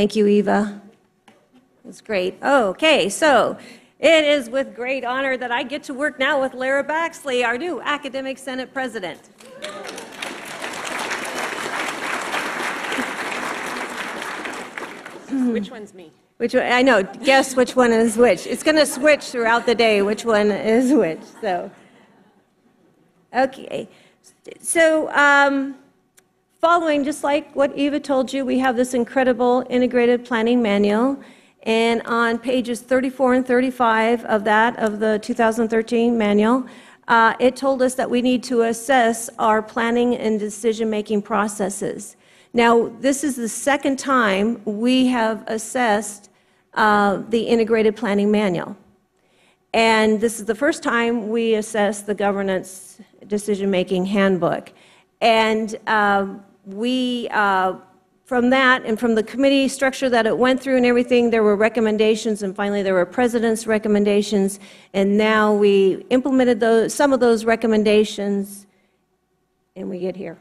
Thank you, Eva. That's great. Okay, so it is with great honor that I get to work now with Lara Baxley, our new Academic Senate President. Which one's me? Which one, I know, guess which one is which. It's going to switch throughout the day which one is which. So, okay. So, um, following, just like what Eva told you, we have this incredible integrated planning manual. And on pages 34 and 35 of that, of the 2013 manual, uh, it told us that we need to assess our planning and decision making processes. Now, this is the second time we have assessed uh, the integrated planning manual. And this is the first time we assessed the governance decision making handbook. And uh, we, uh, from that and from the committee structure that it went through and everything, there were recommendations, and finally there were president's recommendations. And now we implemented those, some of those recommendations, and we get here.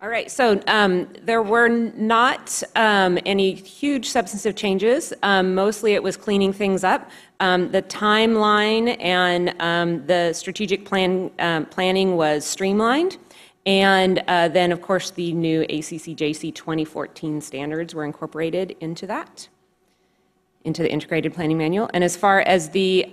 All right, so um, there were not um, any huge substantive changes. Um, mostly it was cleaning things up. Um, the timeline and um, the strategic plan, um, planning was streamlined. And uh, then, of course, the new ACCJC 2014 standards were incorporated into that, into the integrated planning manual. And as far as the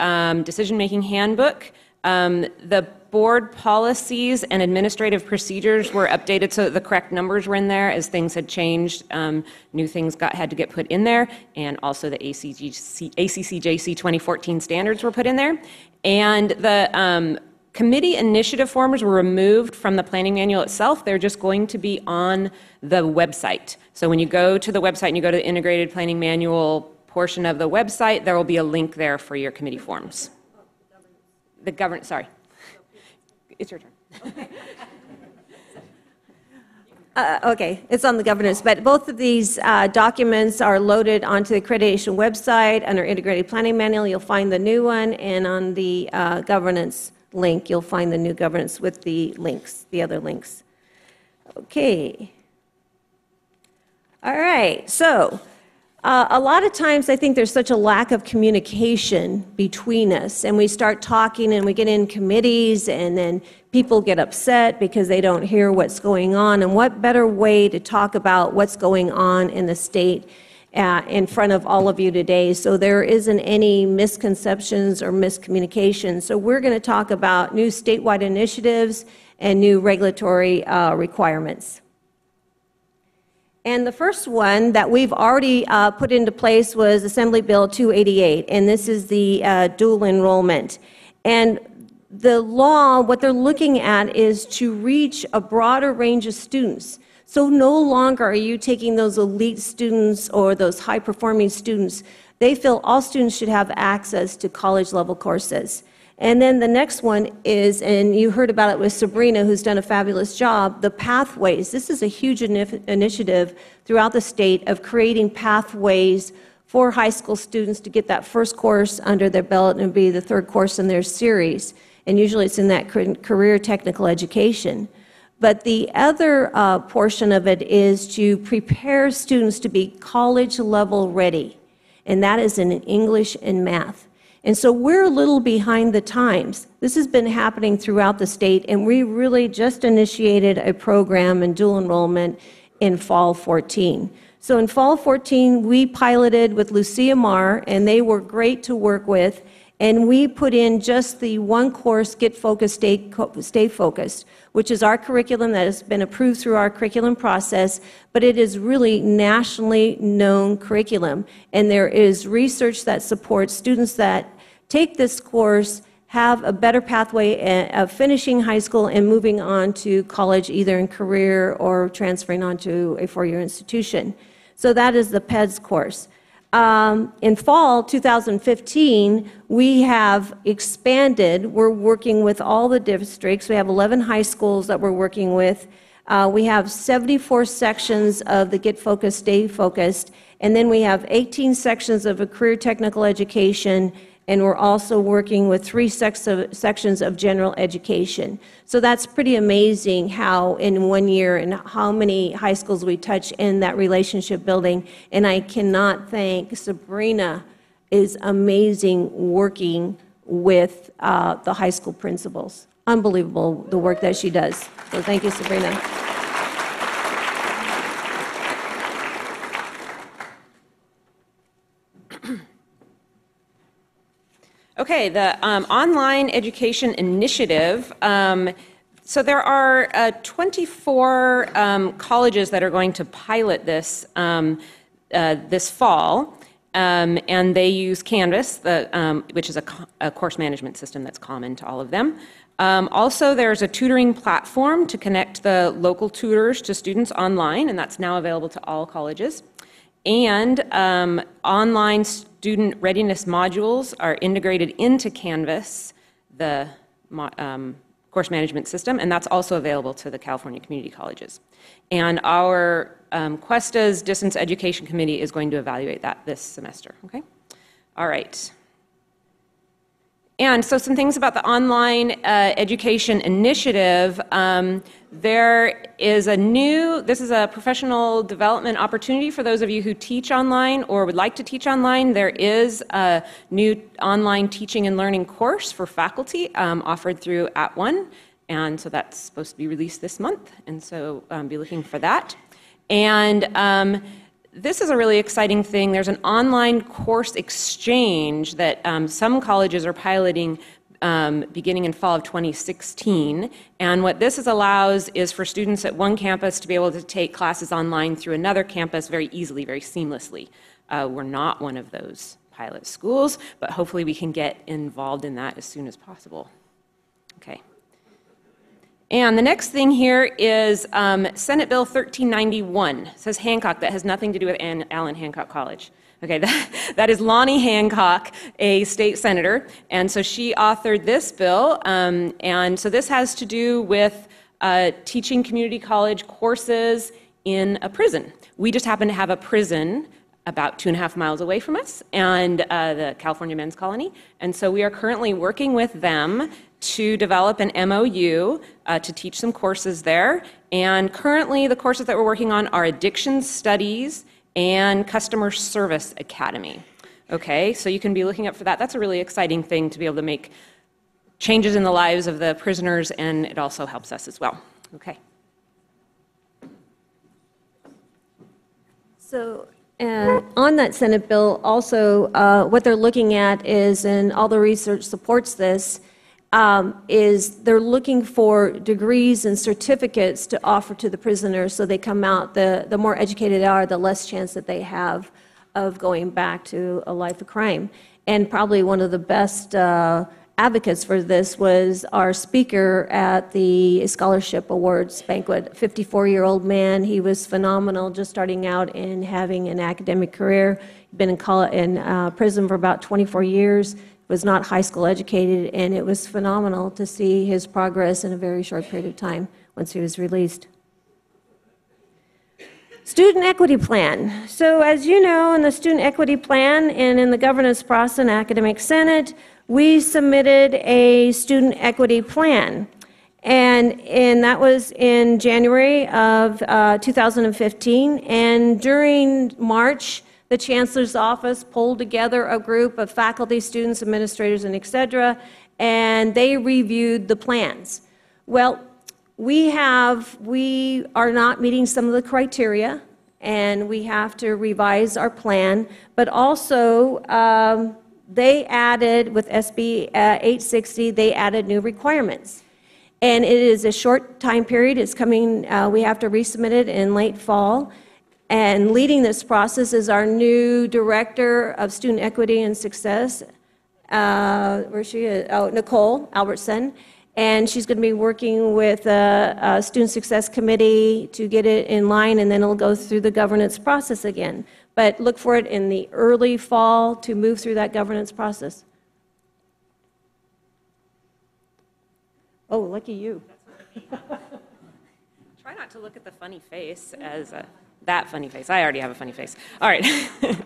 decision making handbook, the board policies and administrative procedures were updated so that the correct numbers were in there as things had changed. Um, new things got, had to get put in there, and also the ACCJC 2014 standards were put in there. And the um, committee initiative forms were removed from the planning manual itself. They're just going to be on the website. So when you go to the website and you go to the integrated planning manual portion of the website, there will be a link there for your committee forms. The governance, sorry. It's your turn. Uh, okay, it's on the governance, but both of these uh, documents are loaded onto the accreditation website under integrated planning manual. You'll find the new one, and on the uh, governance link, you'll find the new governance with the links, the other links. Okay. All right, so uh, a lot of times, I think there's such a lack of communication between us, and we start talking and we get in committees, and then people get upset because they don't hear what's going on. And what better way to talk about what's going on in the state uh, in front of all of you today so there isn't any misconceptions or miscommunication? So, we're going to talk about new statewide initiatives and new regulatory uh, requirements. And the first one that we've already uh, put into place was Assembly Bill 288, and this is the uh, dual enrollment. And the law, what they're looking at is to reach a broader range of students. So no longer are you taking those elite students or those high performing students. They feel all students should have access to college level courses. And then the next one is, and you heard about it with Sabrina, who's done a fabulous job, the pathways. This is a huge initiative throughout the state of creating pathways for high school students to get that first course under their belt and be the third course in their series. And usually it's in that career technical education. But the other uh, portion of it is to prepare students to be college level ready, and that is in English and math. And so we're a little behind the times. This has been happening throughout the state, and we really just initiated a program in dual enrollment in fall 14. So in fall 14, we piloted with Lucia Mar, and they were great to work with. And we put in just the one course, Get Focused, Stay, Stay Focused, which is our curriculum that has been approved through our curriculum process, but it is really nationally known curriculum. And there is research that supports students that take this course, have a better pathway uh, of finishing high school and moving on to college, either in career or transferring on to a four year institution. So that is the PEDS course. Um, in fall 2015, we have expanded. We're working with all the districts. We have 11 high schools that we're working with. Uh, we have 74 sections of the Get Focused, Stay Focused, and then we have 18 sections of a career technical education and we're also working with three of, sections of general education. So that's pretty amazing how in one year and how many high schools we touch in that relationship building. And I cannot thank Sabrina is amazing working with uh, the high school principals. Unbelievable the work that she does. So thank you, Sabrina. Okay, the um, online education initiative. Um, so there are uh, 24 um, colleges that are going to pilot this um, uh, this fall, um, and they use Canvas, the, um, which is a, a, course management system that's common to all of them. also, there's a tutoring platform to connect the local tutors to students online, and that's now available to all colleges. And online student readiness modules are integrated into Canvas, the um, course management system, and that's also available to the California community colleges. And our um, Cuesta's Distance Education Committee is going to evaluate that this semester, okay? All right. And so, some things about the online uh, education initiative. Um, there is a new, this is a professional development opportunity for those of you who teach online or would like to teach online. There is a new online teaching and learning course for faculty um, offered through At One. And so that's supposed to be released this month. And so um, be looking for that. And um, this is a really exciting thing. There's an online course exchange that um, some colleges are piloting um, beginning in fall of 2016. And what this is allows is for students at one campus to be able to take classes online through another campus very easily, very seamlessly. Uh, we're not one of those pilot schools, but hopefully we can get involved in that as soon as possible. Okay. And the next thing here is um, Senate Bill 1391. It says Hancock. That has nothing to do with Ann, Allen Hancock College. Okay, that, that is Loni Hancock, a state senator. And so she authored this bill. Um, and so this has to do with uh, teaching community college courses in a prison. We just happen to have a prison about two and a half miles away from us, and uh, the California Men's Colony. And so we are currently working with them to develop an MOU uh, to teach some courses there. And currently, the courses that we're working on are addiction studies and customer service academy. Okay, so you can be looking up for that. That's a really exciting thing to be able to make changes in the lives of the prisoners, and it also helps us as well. Okay. So, on that Senate bill, also, uh, what they're looking at is, and all the research supports this, um, is they're looking for degrees and certificates to offer to the prisoners so they come out. The, the more educated they are, the less chance that they have of going back to a life of crime. And probably one of the best uh, advocates for this was our speaker at the Scholarship Awards banquet, 54 year old man. He was phenomenal, just starting out and having an academic career. He'd been in, college, in uh, prison for about 24 years was not high school educated, and it was phenomenal to see his progress in a very short period of time once he was released. Student Equity Plan. So, as you know, in the Student Equity Plan and in the governance process in Academic Senate, we submitted a Student Equity Plan. And, and that was in January of uh, 2015. And during March, the chancellor's office pulled together a group of faculty, students, administrators, and et cetera, and they reviewed the plans. Well, we have, we are not meeting some of the criteria, and we have to revise our plan, but also um, they added, with SB uh, 860, they added new requirements. And it is a short time period. It's coming, uh, we have to resubmit it in late fall. And leading this process is our new Director of Student Equity and Success, uh, where she is, oh, Nicole Albertson. And she's going to be working with a, a, Student Success Committee to get it in line, and then it'll go through the governance process again. But look for it in the early fall to move through that governance process. Oh, lucky you. Try not to look at the funny face as a that funny face. I already have a funny face. All right.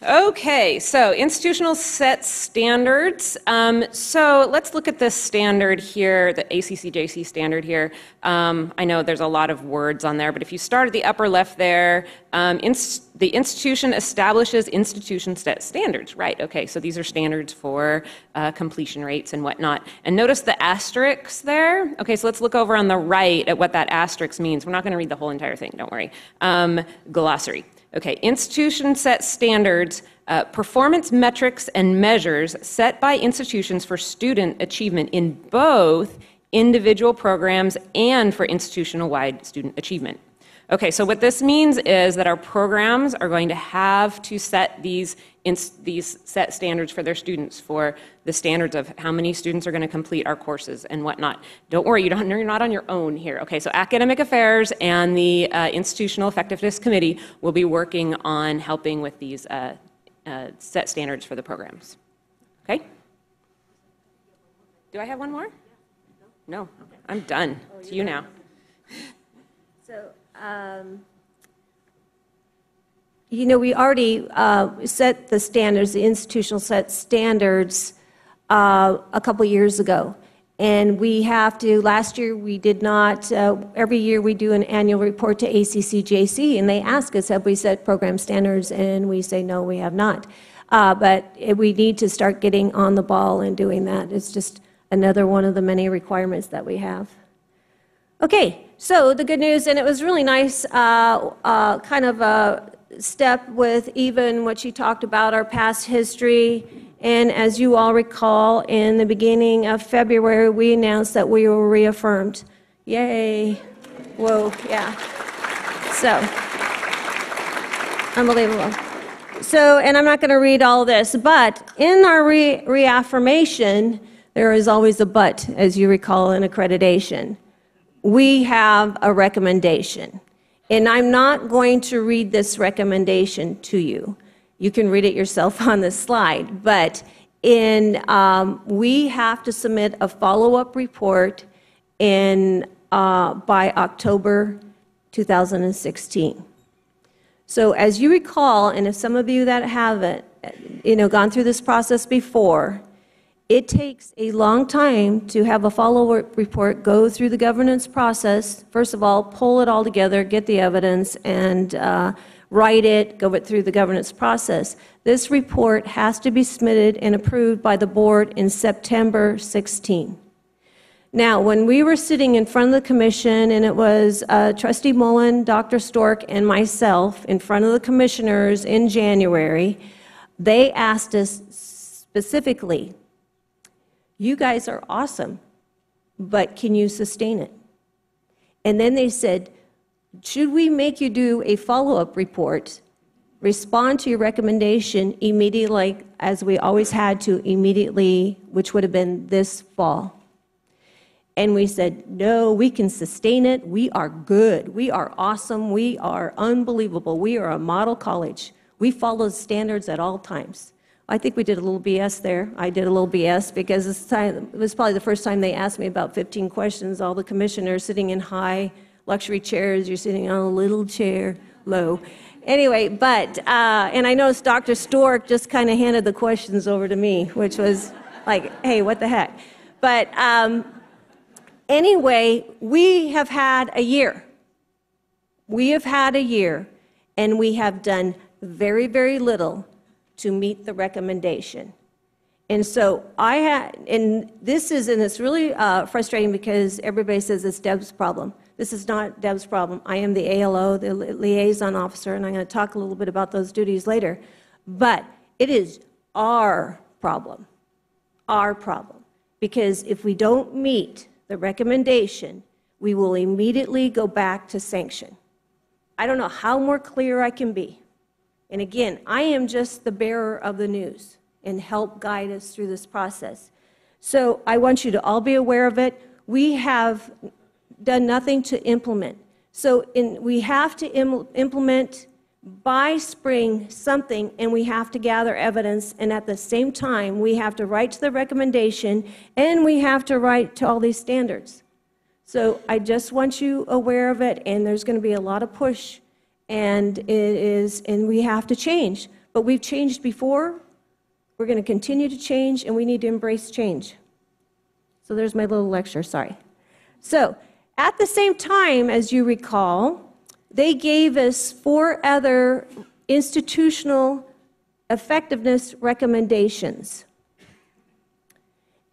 Okay, so institutional set standards. Um, so let's look at this standard here, the ACCJC standard here. Um, I know there's a lot of words on there, but if you start at the upper left there, um, inst the institution establishes institution set standards, right? Okay, so these are standards for uh, completion rates and whatnot. And notice the asterisks there. Okay, so let's look over on the right at what that asterisk means. We're not going to read the whole entire thing, don't worry. Um, glossary. Okay, institution set standards, uh, performance metrics and measures set by institutions for student achievement in both individual programs and for institutional wide student achievement. Okay, so what this means is that our programs are going to have to set these, these set standards for their students for the standards of how many students are going to complete our courses and whatnot. Don't worry, you don't, you're not on your own here. Okay, so academic affairs and the uh, institutional effectiveness committee will be working on helping with these uh, uh, set standards for the programs. Okay? Do I have one more? No, I'm done. It's you now. So um, you know, we already uh, set the standards, the institutional set standards uh, a couple years ago. And we have to, last year we did not, uh, every year we do an annual report to ACCJC, and they ask us, have we set program standards? And we say, no, we have not. Uh, but we need to start getting on the ball and doing that. It's just another one of the many requirements that we have. Okay, so the good news, and it was really nice, uh, uh, kind of a step with even what she talked about our past history. And as you all recall, in the beginning of February, we announced that we were reaffirmed. Yay! Whoa, yeah. So, unbelievable. So, and I'm not going to read all this, but in our re- reaffirmation, there is always a but, as you recall, in accreditation we have a recommendation. And I'm not going to read this recommendation to you. You can read it yourself on the slide. But in, um, we have to submit a follow-up report in, uh, by October 2016. So as you recall, and if some of you that haven't, you know, gone through this process before, it takes a long time to have a follow-up report go through the governance process. First of all, pull it all together, get the evidence, and uh, write it, go it through the governance process. This report has to be submitted and approved by the board in September 16. Now, when we were sitting in front of the commission, and it was uh, Trustee Mullen, Dr. Stork, and myself in front of the commissioners in January, they asked us specifically you guys are awesome, but can you sustain it? And then they said, Should we make you do a follow up report, respond to your recommendation immediately, as we always had to immediately, which would have been this fall? And we said, No, we can sustain it. We are good. We are awesome. We are unbelievable. We are a model college. We follow standards at all times. I think we did a little BS there. I did a little BS because time, it was probably the first time they asked me about 15 questions. All the commissioners sitting in high luxury chairs, you're sitting on a little chair, low. Anyway, but, uh, and I noticed Dr. Stork just kind of handed the questions over to me, which was like, hey, what the heck? But um, anyway, we have had a year. We have had a year, and we have done very, very little to meet the recommendation. And so I had, and this is, and it's really uh, frustrating because everybody says it's Deb's problem. This is not Deb's problem. I am the ALO, the liaison officer, and I'm going to talk a little bit about those duties later. But it is our problem, our problem. Because if we don't meet the recommendation, we will immediately go back to sanction. I don't know how more clear I can be. And again, I am just the bearer of the news and help guide us through this process. So I want you to all be aware of it. We have done nothing to implement. So in, we have to Im implement by spring something, and we have to gather evidence. And at the same time, we have to write to the recommendation, and we have to write to all these standards. So I just want you aware of it, and there's going to be a lot of push and it is, and we have to change. But we've changed before, we're going to continue to change, and we need to embrace change. So there's my little lecture, sorry. So, at the same time, as you recall, they gave us four other institutional effectiveness recommendations.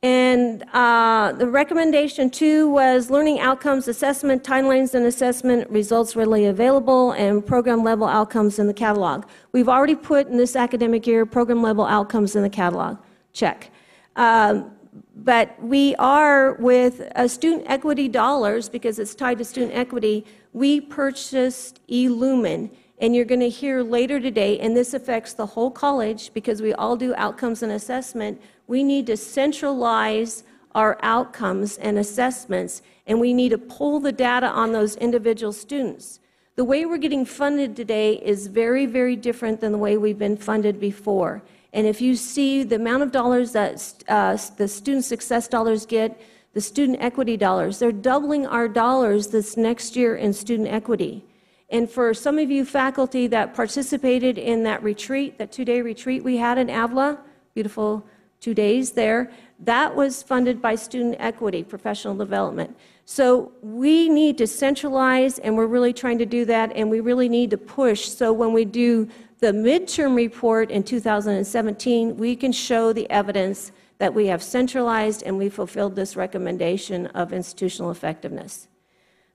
And uh, the recommendation two was learning outcomes assessment, timelines and assessment, results readily available, and program level outcomes in the catalog. We've already put in this academic year program level outcomes in the catalog. Check. Um, but we are with uh, student equity dollars because it's tied to student equity. We purchased eLumen, and you're going to hear later today, and this affects the whole college because we all do outcomes and assessment we need to centralize our outcomes and assessments, and we need to pull the data on those individual students. The way we're getting funded today is very, very different than the way we've been funded before. And if you see the amount of dollars that uh, the student success dollars get, the student equity dollars, they're doubling our dollars this next year in student equity. And for some of you faculty that participated in that retreat, that two day retreat we had in Avila, beautiful two days there, that was funded by student equity, professional development. So we need to centralize, and we're really trying to do that, and we really need to push. So when we do the midterm report in 2017, we can show the evidence that we have centralized and we fulfilled this recommendation of institutional effectiveness.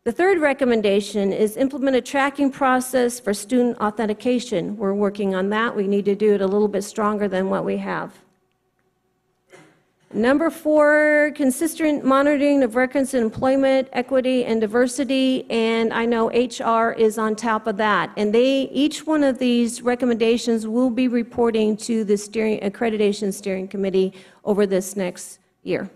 The third recommendation is implement a tracking process for student authentication. We're working on that. We need to do it a little bit stronger than what we have. Number four, consistent monitoring of records in employment, equity, and diversity. And I know HR is on top of that. And they, each one of these recommendations will be reporting to the steering, accreditation steering committee over this next year.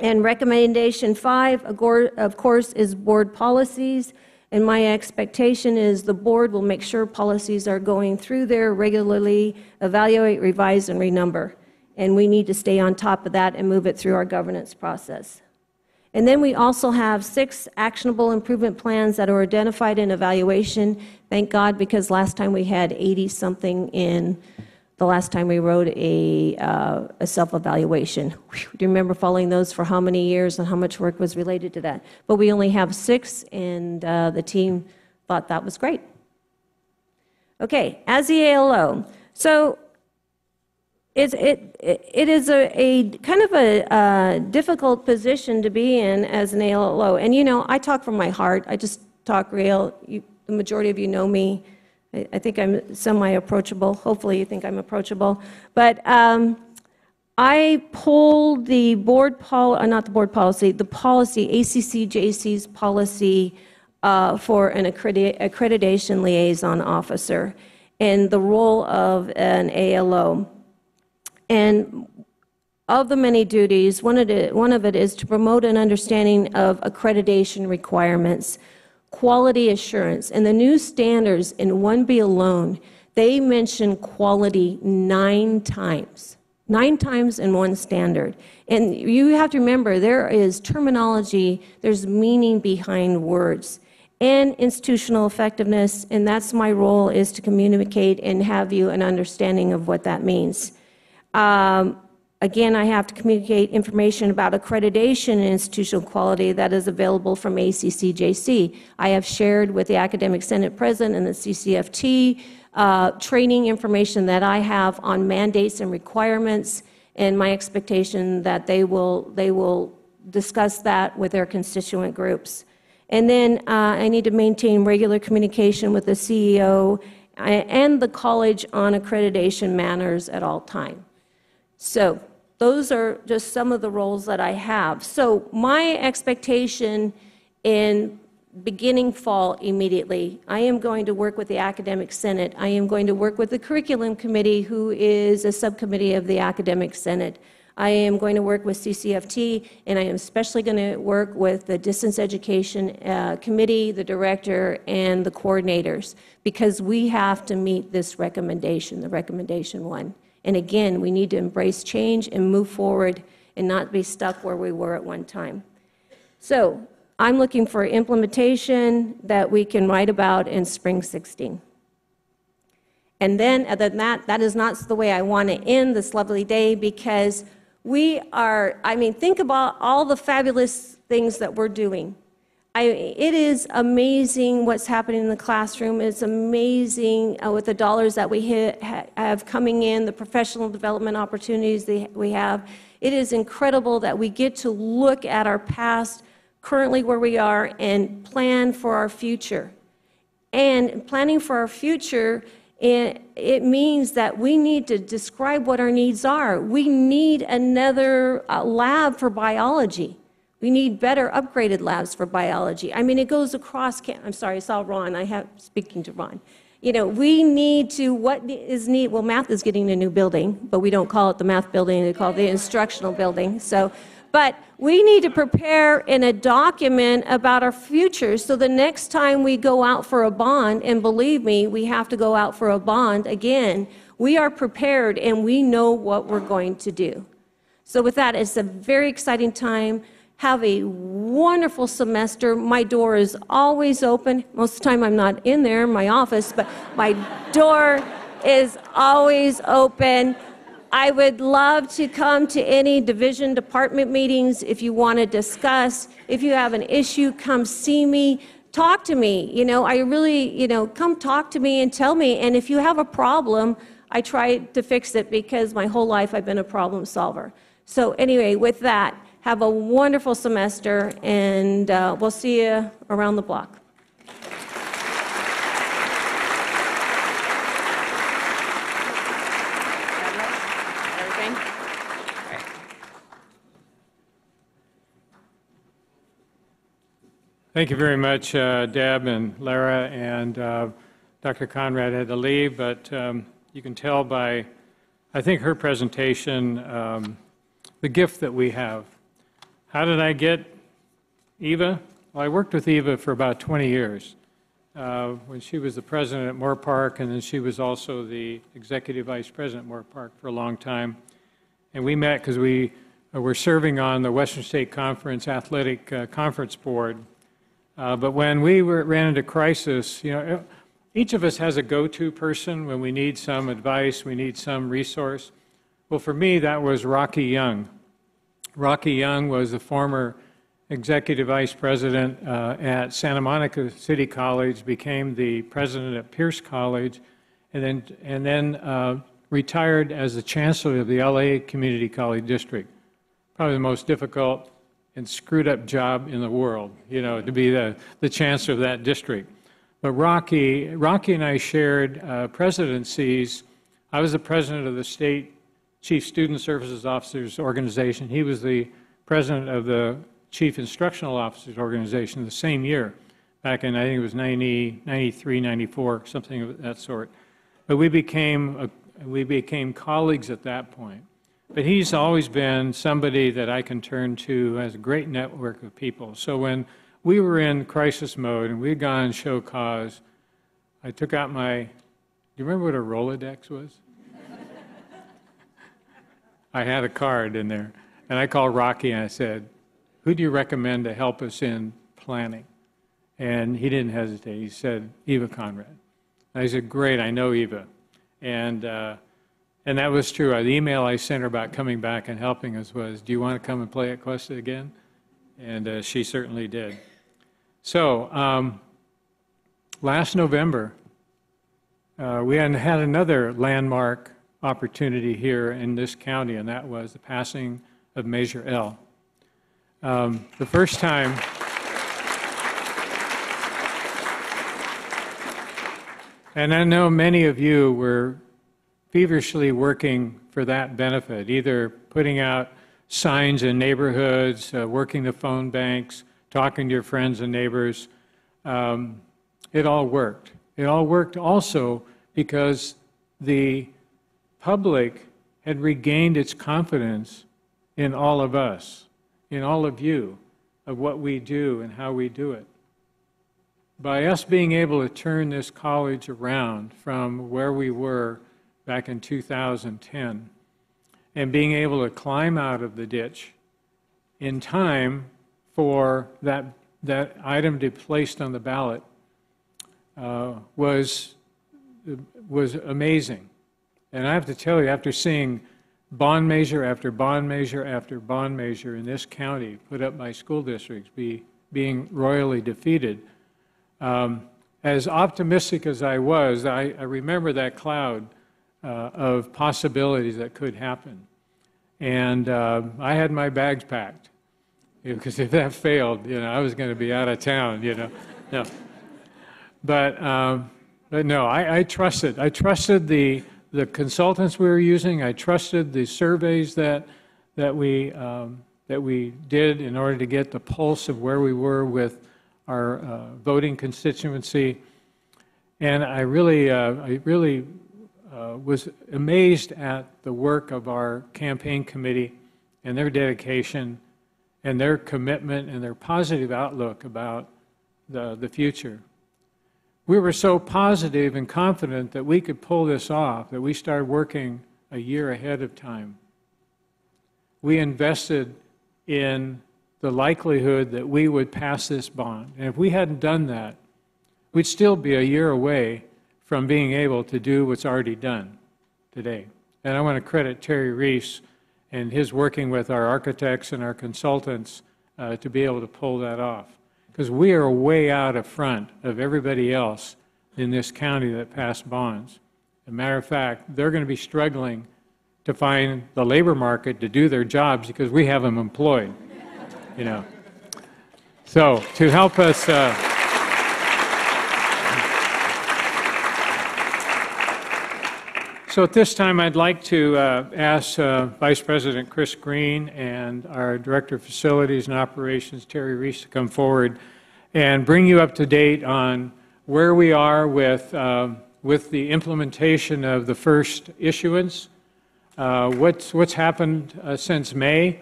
And recommendation five, of course, is board policies. And my expectation is the board will make sure policies are going through there regularly, evaluate, revise, and renumber and we need to stay on top of that and move it through our governance process. And then we also have six actionable improvement plans that are identified in evaluation. Thank God, because last time we had 80 something in the last time we wrote a, uh, a self evaluation. Do you remember following those for how many years and how much work was related to that? But we only have six, and uh, the team thought that was great. Okay, as the ALO. So it's, it, it is a, a kind of a, difficult position to be in as an ALO. And you know, I talk from my heart. I just talk real. You, the majority of you know me. I, I think I'm semi approachable. Hopefully, you think I'm approachable. But um, I pulled the board pol, uh, not the board policy, the policy, ACCJC's policy uh, for an accredi accreditation liaison officer and the role of an ALO. And of the many duties, one of, it, one of it is to promote an understanding of accreditation requirements, quality assurance, and the new standards in 1B alone, they mention quality nine times. Nine times in one standard. And you have to remember there is terminology, there's meaning behind words and institutional effectiveness, and that's my role is to communicate and have you an understanding of what that means. Um, again, I have to communicate information about accreditation and institutional quality that is available from ACCJC. I have shared with the Academic Senate President and the CCFT uh, training information that I have on mandates and requirements, and my expectation that they will, they will discuss that with their constituent groups. And then uh, I need to maintain regular communication with the CEO uh, and the college on accreditation matters at all times. So those are just some of the roles that I have. So my expectation in beginning fall immediately, I am going to work with the Academic Senate. I am going to work with the Curriculum Committee, who is a subcommittee of the Academic Senate. I am going to work with CCFT, and I am especially going to work with the Distance Education uh, Committee, the director, and the coordinators, because we have to meet this recommendation, the recommendation one. And again, we need to embrace change and move forward and not be stuck where we were at one time. So I'm looking for implementation that we can write about in spring 16. And then, other than that, that is not the way I want to end this lovely day because we are, I mean, think about all the fabulous things that we're doing. I, it is amazing what's happening in the classroom. It's amazing uh, with the dollars that we hit, ha, have coming in, the professional development opportunities that we have. It is incredible that we get to look at our past, currently where we are, and plan for our future. And planning for our future, it, it means that we need to describe what our needs are. We need another uh, lab for biology. We need better upgraded labs for biology. I mean, it goes across, I'm sorry, I saw Ron, I have, speaking to Ron. You know, we need to, what is need, well, math is getting a new building, but we don't call it the math building, we call it the instructional building. So, but we need to prepare in a document about our future so the next time we go out for a bond, and believe me, we have to go out for a bond again, we are prepared and we know what we're going to do. So, with that, it's a very exciting time. Have a wonderful semester. My door is always open. Most of the time, I'm not in there, my office, but my door is always open. I would love to come to any division department meetings if you want to discuss. If you have an issue, come see me. Talk to me. You know, I really, you know, come talk to me and tell me. And if you have a problem, I try to fix it because my whole life I've been a problem solver. So, anyway, with that, have a wonderful semester, and uh, we'll see you around the block. Thank you very much, uh, Deb and Lara, and uh, Dr. Conrad had to leave, but um, you can tell by, I think, her presentation, um, the gift that we have. How did I get Eva? Well, I worked with Eva for about 20 years uh, when she was the president at Moorpark, and then she was also the executive vice president at Moorpark for a long time. And we met because we uh, were serving on the Western State Conference Athletic uh, Conference Board. Uh, but when we were, ran into crisis, you know, each of us has a go-to person when we need some advice, we need some resource. Well, for me, that was Rocky Young. Rocky Young was the former executive vice president uh, at Santa Monica City College, became the president at Pierce College, and then, and then uh, retired as the chancellor of the LA Community College District. Probably the most difficult and screwed up job in the world, you know, to be the, the chancellor of that district. But Rocky, Rocky and I shared uh, presidencies. I was the president of the state Chief Student Services Officers Organization. He was the president of the Chief Instructional Officers Organization the same year, back in, I think it was 90, 93, 94, something of that sort. But we became, a, we became colleagues at that point. But he's always been somebody that I can turn to, has a great network of people. So when we were in crisis mode and we'd gone show cause, I took out my, do you remember what a Rolodex was? I had a card in there. And I called Rocky and I said, Who do you recommend to help us in planning? And he didn't hesitate. He said, Eva Conrad. And I said, Great, I know Eva. And, uh, and that was true. The email I sent her about coming back and helping us was, Do you want to come and play at Cuesta again? And uh, she certainly did. So, um, last November, uh, we had had another landmark opportunity here in this county, and that was the passing of Measure L. Um, the first time, and I know many of you were feverishly working for that benefit, either putting out signs in neighborhoods, uh, working the phone banks, talking to your friends and neighbors. Um, it all worked. It all worked also because the public had regained its confidence in all of us, in all of you, of what we do and how we do it. By us being able to turn this college around from where we were back in 2010 and being able to climb out of the ditch in time for that, that item to be placed on the ballot uh, was was amazing. And I have to tell you, after seeing bond measure after bond measure after bond measure in this county put up by school districts be, being royally defeated, um, as optimistic as I was, I, I remember that cloud uh, of possibilities that could happen. And uh, I had my bags packed because if that failed, you know, I was going to be out of town, you know. No. But, um, but no, I, I trusted. I trusted the, the consultants we were using. I trusted the surveys that, that, we, um, that we did in order to get the pulse of where we were with our uh, voting constituency. And I really, uh, I really uh, was amazed at the work of our campaign committee and their dedication and their commitment and their positive outlook about the, the future. We were so positive and confident that we could pull this off that we started working a year ahead of time. We invested in the likelihood that we would pass this bond. And if we hadn't done that, we'd still be a year away from being able to do what's already done today. And I want to credit Terry Reece and his working with our architects and our consultants uh, to be able to pull that off. Because we are way out of front of everybody else in this county that passed bonds. As a matter of fact, they're going to be struggling to find the labor market to do their jobs because we have them employed, you know. So to help us. Uh, So at this time, I'd like to uh, ask uh, Vice President Chris Green and our Director of Facilities and Operations, Terry Reece, to come forward and bring you up to date on where we are with, um, with the implementation of the first issuance, uh, what's, what's happened uh, since May,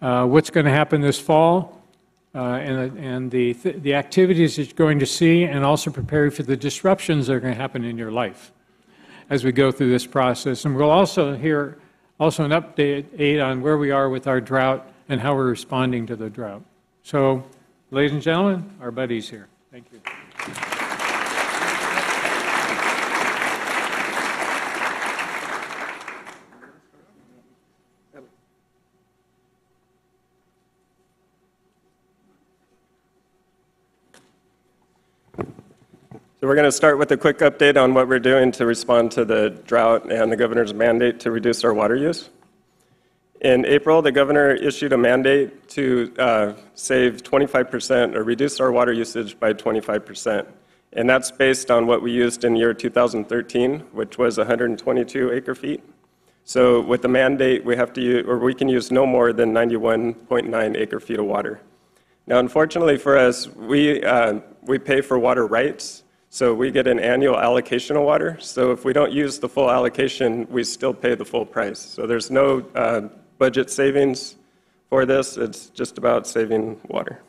uh, what's going to happen this fall, uh, and, and the, the activities that you're going to see, and also prepare for the disruptions that are going to happen in your life as we go through this process. And we'll also hear also an update on where we are with our drought and how we're responding to the drought. So, ladies and gentlemen, our buddies here. Thank you. So we're going to start with a quick update on what we're doing to respond to the drought and the governor's mandate to reduce our water use. In April, the governor issued a mandate to uh, save 25% or reduce our water usage by 25%. And that's based on what we used in year 2013, which was 122 acre feet. So with the mandate, we have to use, or we can use no more than 91.9 acre feet of water. Now, unfortunately for us, we, uh, we pay for water rights, so we get an annual allocation of water. So if we don't use the full allocation, we still pay the full price. So there's no uh, budget savings for this. It's just about saving water.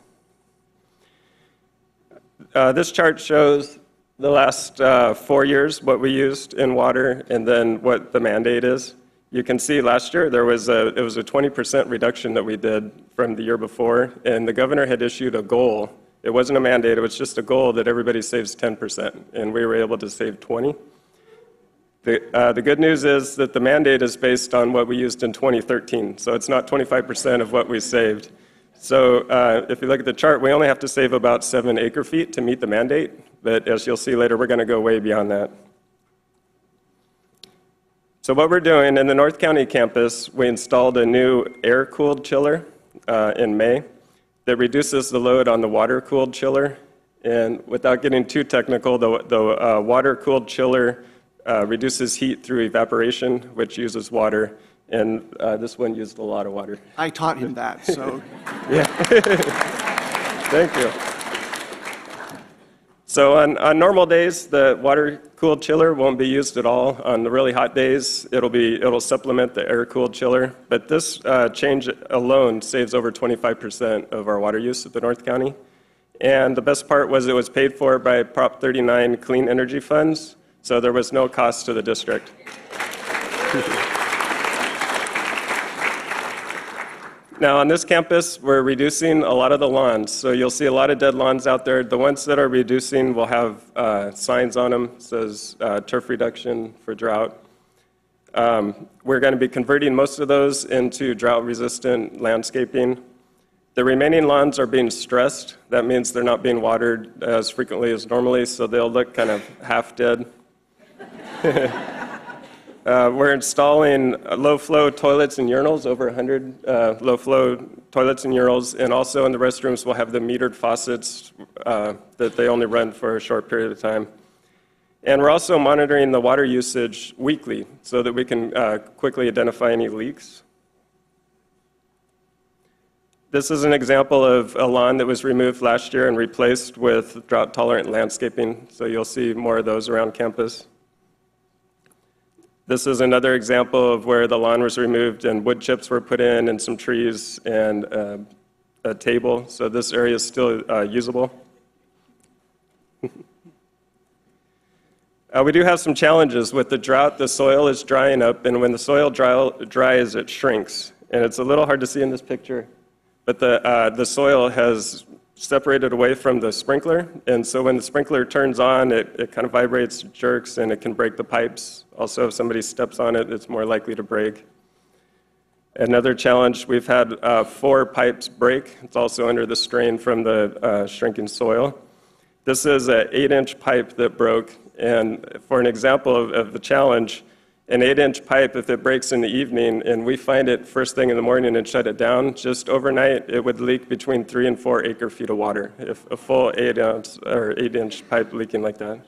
Uh, this chart shows the last uh, four years what we used in water and then what the mandate is. You can see last year there was a, it was a 20% reduction that we did from the year before, and the governor had issued a goal it wasn't a mandate, it was just a goal that everybody saves 10%, and we were able to save 20. The, uh, the good news is that the mandate is based on what we used in 2013, so it's not 25% of what we saved. So uh, if you look at the chart, we only have to save about seven acre feet to meet the mandate, but as you'll see later, we're going to go way beyond that. So what we're doing in the North County campus, we installed a new air-cooled chiller uh, in May that reduces the load on the water-cooled chiller. And without getting too technical, the, the uh, water-cooled chiller uh, reduces heat through evaporation, which uses water. And uh, this one used a lot of water. I taught him that, so. yeah. Thank you. So on, on normal days, the water-cooled chiller won't be used at all. On the really hot days, it'll, be, it'll supplement the air-cooled chiller. But this uh, change alone saves over 25% of our water use at the North County. And the best part was it was paid for by Prop 39 clean energy funds, so there was no cost to the district. Now, on this campus, we're reducing a lot of the lawns. So you'll see a lot of dead lawns out there. The ones that are reducing will have uh, signs on them, says uh, turf reduction for drought. Um, We're going to be converting most of those into drought-resistant landscaping. The remaining lawns are being stressed. That means they're not being watered as frequently as normally, so they'll look kind of half-dead. Uh, We're installing uh, low-flow toilets and urinals, over 100 uh, low-flow toilets and urinals, and also in the restrooms, we'll have the metered faucets uh, that they only run for a short period of time. And we're also monitoring the water usage weekly so that we can uh, quickly identify any leaks. This is an example of a lawn that was removed last year and replaced with drought-tolerant landscaping, so you'll see more of those around campus. This is another example of where the lawn was removed and wood chips were put in and some trees and uh, a table, so this area is still uh, usable. Uh, we do have some challenges with the drought. The soil is drying up, and when the soil dry, dries, it shrinks. And it's a little hard to see in this picture, but the, uh, the soil has separated away from the sprinkler, and so when the sprinkler turns on, it, it kind of vibrates, jerks, and it can break the pipes. Also, if somebody steps on it, it's more likely to break. Another challenge, we've had uh, four pipes break. It's also under the strain from the uh, shrinking soil. This is an eight-inch pipe that broke, and for an example of, of the challenge, an eight-inch pipe, if it breaks in the evening and we find it first thing in the morning and shut it down, just overnight, it would leak between three and four acre feet of water. If a full eight ounce or eight-inch pipe leaking like that.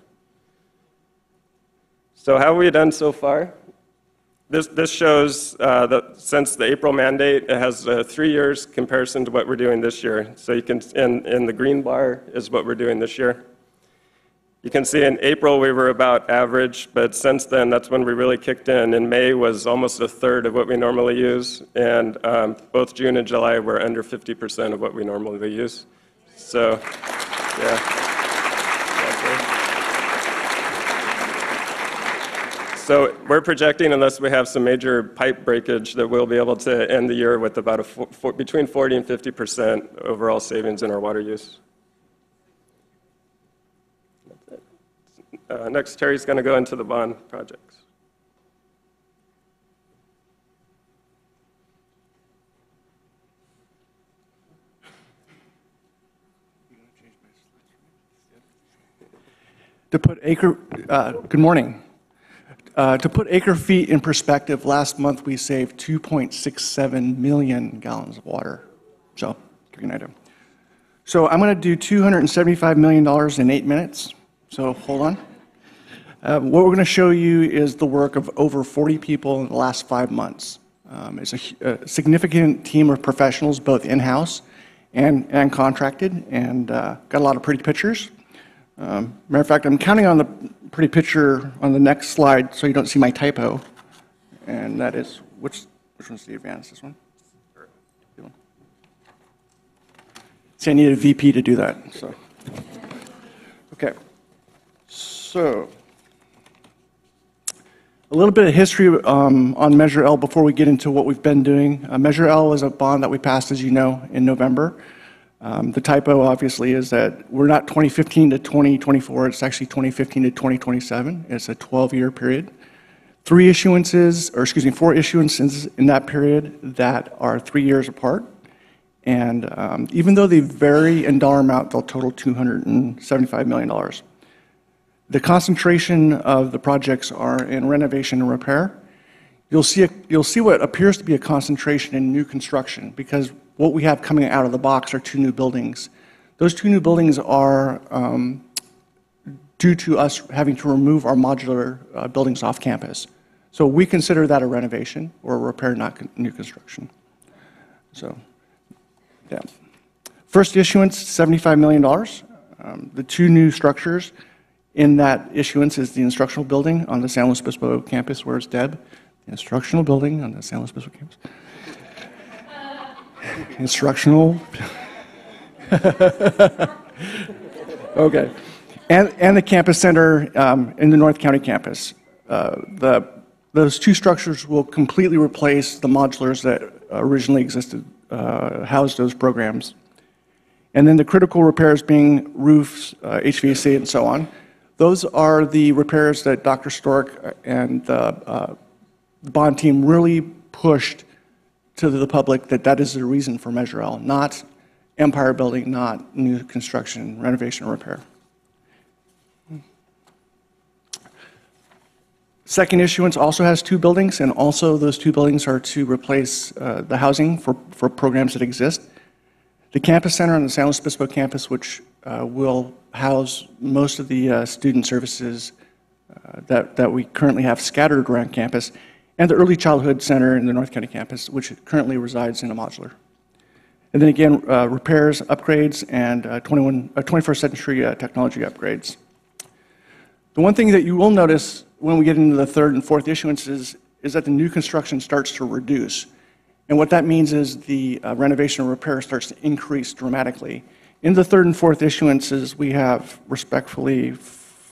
So how have we done so far? This, this shows uh, that since the April mandate, it has uh, three years comparison to what we're doing this year. So you can, in, in the green bar is what we're doing this year. You can see in April we were about average, but since then that's when we really kicked in. In May was almost a third of what we normally use, and um, both June and July were under 50% of what we normally use. So, yeah. So we're projecting, unless we have some major pipe breakage, that we'll be able to end the year with about a four, four, between 40 and 50% overall savings in our water use. Uh, next, Terry's going to go into the bond projects. To put acre, uh, good morning. Uh, to put acre feet in perspective, last month we saved 2.67 million gallons of water. So, you an. So I'm going to do $275 million in eight minutes. So hold on. Uh, what we're going to show you is the work of over 40 people in the last five months. Um, it's a, a, significant team of professionals, both in-house and, and contracted, and uh, got a lot of pretty pictures. Um, matter of fact, I'm counting on the pretty picture on the next slide so you don't see my typo. And that is, which, which one's the advanced, this one? See, I need a VP to do that, so. Okay. So, a little bit of history um, on Measure L before we get into what we've been doing. Uh, Measure L is a bond that we passed, as you know, in November. Um, the typo, obviously, is that we're not 2015 to 2024, it's actually 2015 to 2027. It's a 12 year period. Three issuances, or excuse me, four issuances in that period that are three years apart. And um, even though they vary in dollar amount, they'll total $275 million. The concentration of the projects are in renovation and repair. You'll see, a, you'll see what appears to be a concentration in new construction because what we have coming out of the box are two new buildings. Those two new buildings are um, due to us having to remove our modular uh, buildings off campus. So we consider that a renovation or a repair, not con new construction. So, yeah. First issuance, $75 million. Um, the two new structures in that issuance is the instructional building on the San Luis Obispo campus, where's Deb? The instructional building on the San Luis Obispo campus instructional. okay. And, and the campus center um, in the North County campus. Uh, the, those two structures will completely replace the modulars that originally existed uh, house those programs. And then the critical repairs being roofs, uh, HVAC, and so on. Those are the repairs that Dr. Stork and the uh, bond team really pushed to the public that that is the reason for Measure L, not empire building, not new construction, renovation, or repair. Second issuance also has two buildings, and also those two buildings are to replace uh, the housing for, for programs that exist. The campus center on the San Luis Obispo campus, which uh, will house most of the uh, student services uh, that, that we currently have scattered around campus, and the early childhood center in the North County campus, which currently resides in a modular. And then again, uh, repairs, upgrades, and uh, 21, uh, 21st century technology upgrades. The one thing that you will notice when we get into the third and fourth issuances is that the new construction starts to reduce. And what that means is the uh, renovation and repair starts to increase dramatically. In the third and fourth issuances, we have respectfully,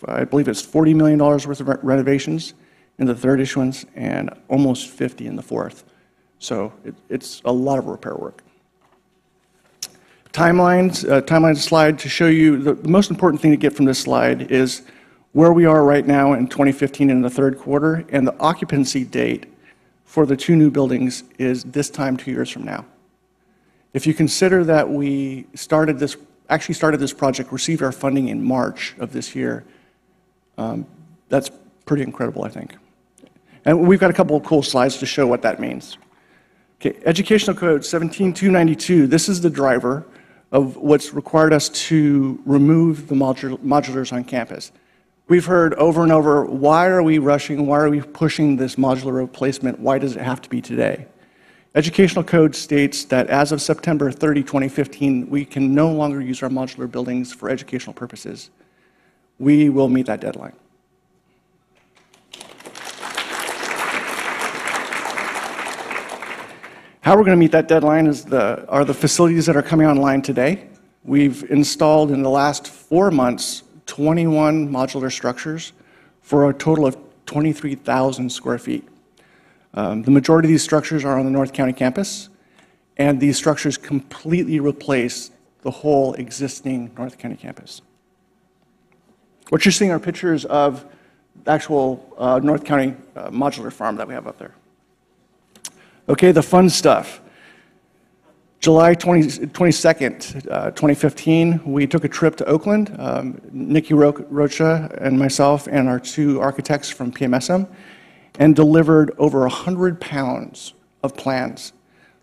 I believe it's $40 million worth of re- renovations in the third issuance and almost 50 in the fourth. So it, it's a lot of repair work. Timelines, uh, timeline slide to show you the, the most important thing to get from this slide is where we are right now in 2015 in the third quarter, and the occupancy date for the two new buildings is this time two years from now. If you consider that we started this, actually started this project, received our funding in March of this year, um, that's pretty incredible, I think. And we've got a couple of cool slides to show what that means. Okay, Educational Code 17292, this is the driver of what's required us to remove the modul- modulars on campus. We've heard over and over, why are we rushing? Why are we pushing this modular replacement? Why does it have to be today? Educational Code states that as of September 30, 2015, we can no longer use our modular buildings for educational purposes. We will meet that deadline. How we're going to meet that deadline is the, are the facilities that are coming online today. We've installed in the last four months 21 modular structures for a total of 23,000 square feet. Um, the majority of these structures are on the North County campus, and these structures completely replace the whole existing North County campus. What you're seeing are pictures of the actual uh, North County uh, modular farm that we have up there. Okay, the fun stuff. July 20, 22nd, uh, 2015, we took a trip to Oakland. Um, Nikki Ro- Rocha and myself and our two architects from PMSM, and delivered over 100 pounds of plans.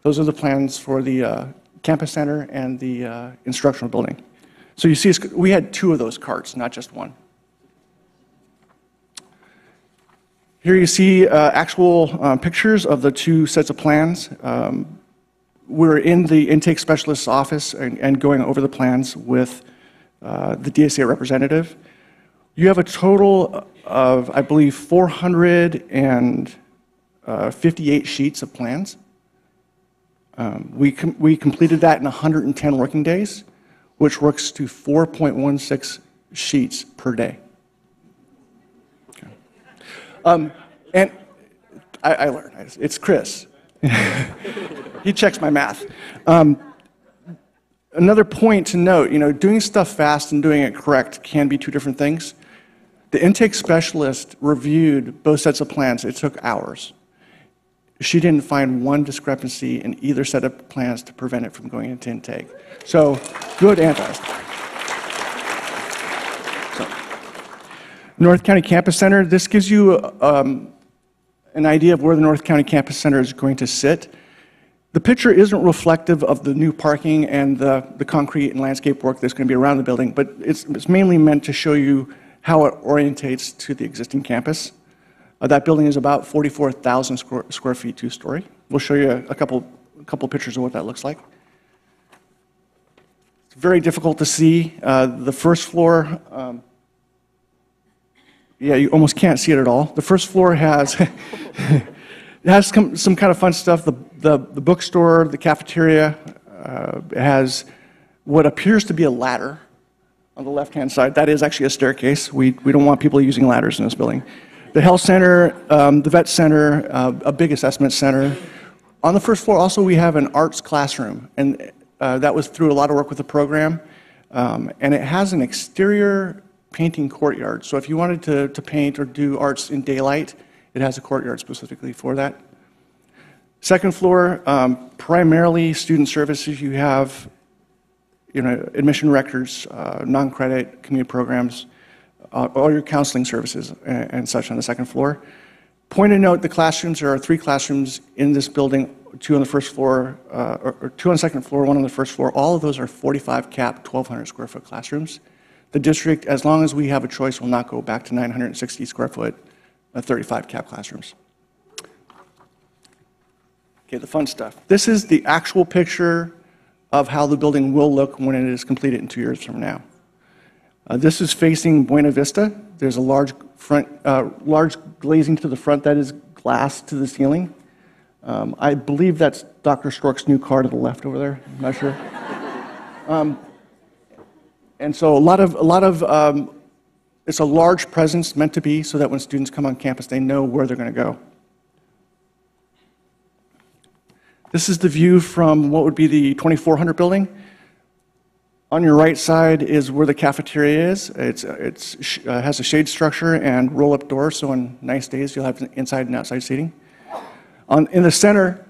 Those are the plans for the uh, campus center and the uh, instructional building. So you see, we had two of those carts, not just one. Here you see uh, actual uh, pictures of the two sets of plans. Um, we're in the intake specialist's office and, and going over the plans with uh, the DSA representative. You have a total of, I believe, 458 sheets of plans. Um, we, com- we completed that in 110 working days, which works to 4.16 sheets per day. Um, and I, I learned, it's Chris. he checks my math. Um, another point to note, you know, doing stuff fast and doing it correct can be two different things. The intake specialist reviewed both sets of plans. It took hours. She didn't find one discrepancy in either set of plans to prevent it from going into intake. So, good and fast. North County Campus Center, this gives you um, an idea of where the North County Campus Center is going to sit. The picture isn't reflective of the new parking and the, the concrete and landscape work that's going to be around the building, but it's, it's mainly meant to show you how it orientates to the existing campus. Uh, that building is about 44,000 square, square feet, two-story. We'll show you a, a couple, a couple pictures of what that looks like. It's very difficult to see. Uh, the first floor, um, yeah, you almost can't see it at all. The first floor has it has some, some kind of fun stuff. The, the, the bookstore, the cafeteria, uh, has what appears to be a ladder on the left-hand side. That is actually a staircase. We, we don't want people using ladders in this building. The health center, um, the vet center, uh, a big assessment center, On the first floor, also, we have an arts classroom, and uh, that was through a lot of work with the program. Um, And it has an exterior painting courtyard. So if you wanted to, to paint or do arts in daylight, it has a courtyard specifically for that. Second floor, um, primarily student services. You have, you know, admission records, uh, non-credit, community programs, uh, all your counseling services and, and such on the second floor. Point of note, the classrooms, there are three classrooms in this building, two on the first floor, uh, or, or two on the second floor, one on the first floor. All of those are 45 cap, 1,200 square foot classrooms. The district, as long as we have a choice, will not go back to 960 square foot, uh, 35 cap classrooms. Okay, the fun stuff. This is the actual picture of how the building will look when it is completed in two years from now. Uh, This is facing Buena Vista. There's a large front, uh, large glazing to the front that is glass to the ceiling. Um, I believe that's Dr. Stork's new car to the left over there. I'm not sure. Um, And so a lot of, a lot of, um, it's a large presence meant to be so that when students come on campus, they know where they're going to go. This is the view from what would be the 2400 building. On your right side is where the cafeteria is. It's, it's, uh, has a shade structure and roll-up doors, so on nice days, you'll have inside and outside seating. On, in the center,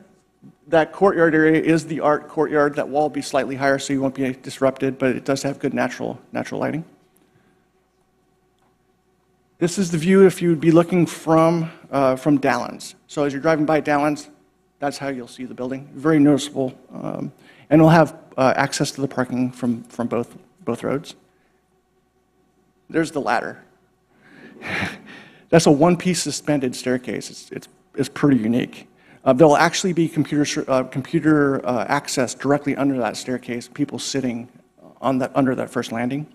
that courtyard area is the art courtyard. That wall will be slightly higher, so you won't be disrupted, but it does have good natural, natural lighting. This is the view if you'd be looking from, uh, from Dallons. So as you're driving by Dallons, that's how you'll see the building. Very noticeable. Um, and we'll have uh, access to the parking from, from both, both roads. There's the ladder. That's a one-piece suspended staircase. It's, it's, it's pretty unique. Uh, there'll actually be computer, uh, computer uh, access directly under that staircase, people sitting on that, under that first landing.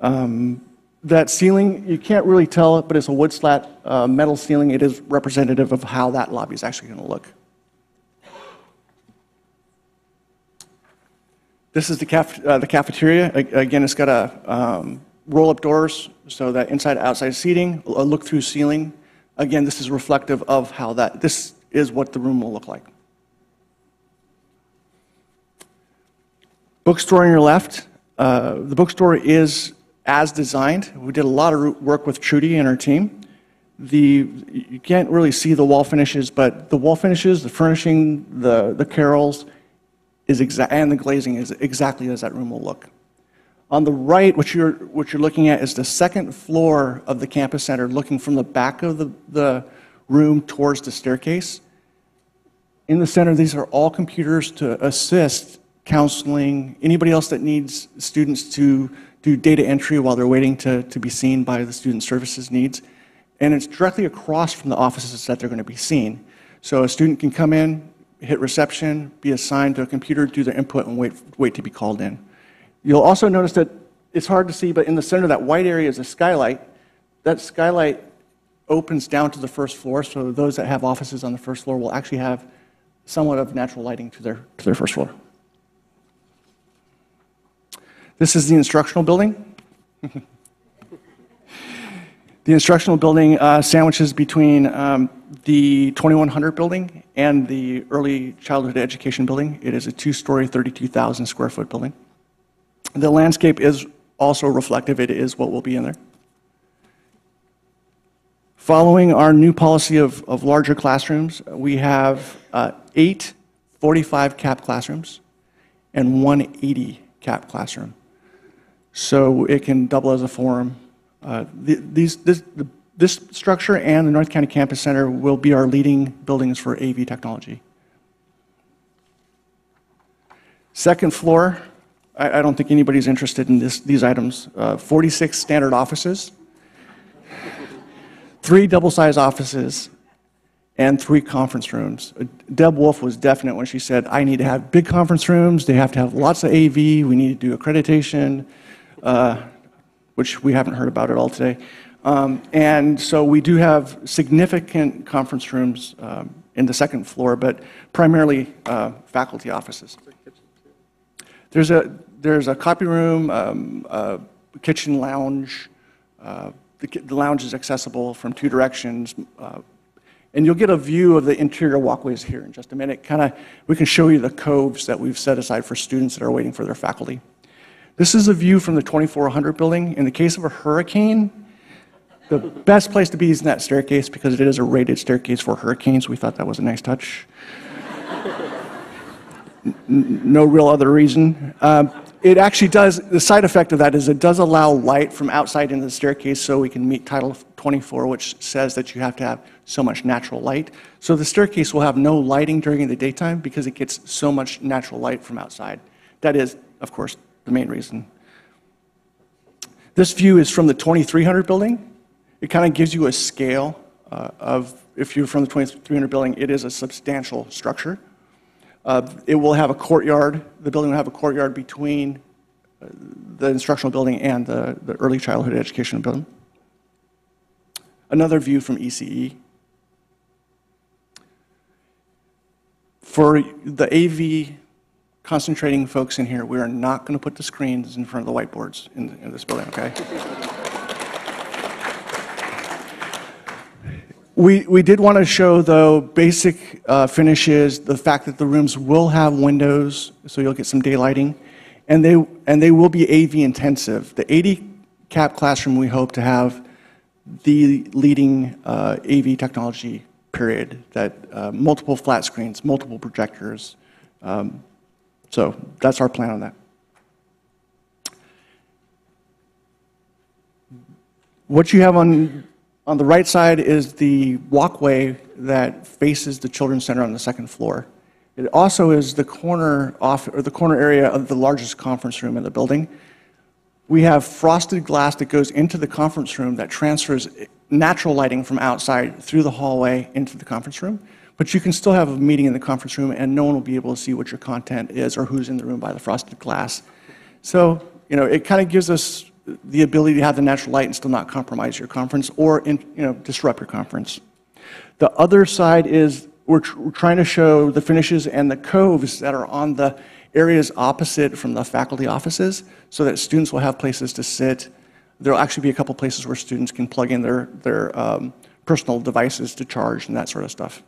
Um, that ceiling, you can't really tell it, but it's a wood slat uh, metal ceiling. It is representative of how that lobby is actually going to look. This is the, caf- uh, the cafeteria. Again, it's got a um, roll-up doors so that inside outside seating, a look-through ceiling. Again, this is reflective of how that, this is what the room will look like. Bookstore on your left. Uh, the bookstore is as designed. We did a lot of work with Trudy and her team. The, you can't really see the wall finishes, but the wall finishes, the furnishing, the, the carrels, is and the glazing is exactly as that room will look. On the right, what you're, what you're looking at is the second floor of the campus center, looking from the back of the, the room towards the staircase. In the center, these are all computers to assist counseling, anybody else that needs students to do data entry while they're waiting to, to be seen by the student services needs. And it's directly across from the offices that they're going to be seen. So a student can come in, hit reception, be assigned to a computer, do their input, and wait, wait to be called in. You'll also notice that it's hard to see, but in the center that white area is a skylight. That skylight opens down to the first floor, so those that have offices on the first floor will actually have somewhat of natural lighting to their, to their first floor. This is the instructional building. the instructional building uh, sandwiches between um, the 2100 building and the early childhood education building. It is a two story, 32,000 square foot building. The landscape is also reflective, it is what will be in there. Following our new policy of, of larger classrooms, we have uh, eight 45 cap classrooms and one 80 cap classroom. So it can double as a forum. Uh, the- These, this, the- this structure and the North County Campus Center will be our leading buildings for AV technology. Second floor, I, I don't think anybody's interested in this, these items. Uh, 46 standard offices, three double-size offices, and three conference rooms. Uh, Deb Wulff was definite when she said, I need to have big conference rooms, they have to have lots of AV, we need to do accreditation, uh, which we haven't heard about at all today. Um, And so we do have significant conference rooms um, in the second floor, but primarily uh, faculty offices. There's a, there's a copy room, um, a kitchen lounge. Uh, The the lounge is accessible from two directions. Uh, And you'll get a view of the interior walkways here in just a minute. Kind of, we can show you the coves that we've set aside for students that are waiting for their faculty. This is a view from the 2400 building. In the case of a hurricane, the best place to be is in that staircase because it is a rated staircase for hurricanes. We thought that was a nice touch. No real other reason. Um, it actually does, the side effect of that is it does allow light from outside into the staircase so we can meet Title 24, which says that you have to have so much natural light. So the staircase will have no lighting during the daytime because it gets so much natural light from outside. That is, of course, the main reason. This view is from the 2300 building. It kind of gives you a scale uh, of, if you're from the 2300 building, it is a substantial structure. Uh, It will have a courtyard, the building will have a courtyard between uh, the instructional building and the the early childhood education building. Another view from ECE. For the AV concentrating folks in here, we are not going to put the screens in front of the whiteboards in in this building, okay? We, we did want to show, though, basic uh, finishes, the fact that the rooms will have windows, so you'll get some daylighting, and they, and they will be AV intensive. The 80 cap classroom, we hope to have the leading uh, AV technology, period, that uh, multiple flat screens, multiple projectors. Um, So that's our plan on that. What you have on, on the right side is the walkway that faces the Children's Center on the second floor. It also is the corner off, or the corner area of the largest conference room in the building. We have frosted glass that goes into the conference room that transfers natural lighting from outside through the hallway into the conference room. But you can still have a meeting in the conference room and no one will be able to see what your content is or who's in the room by the frosted glass. So, you know, it kind of gives us the ability to have the natural light and still not compromise your conference or, in, you know, disrupt your conference. The other side is we're, tr- we're trying to show the finishes and the coves that are on the areas opposite from the faculty offices so that students will have places to sit. There'll actually be a couple places where students can plug in their, their um, personal devices to charge and that sort of stuff.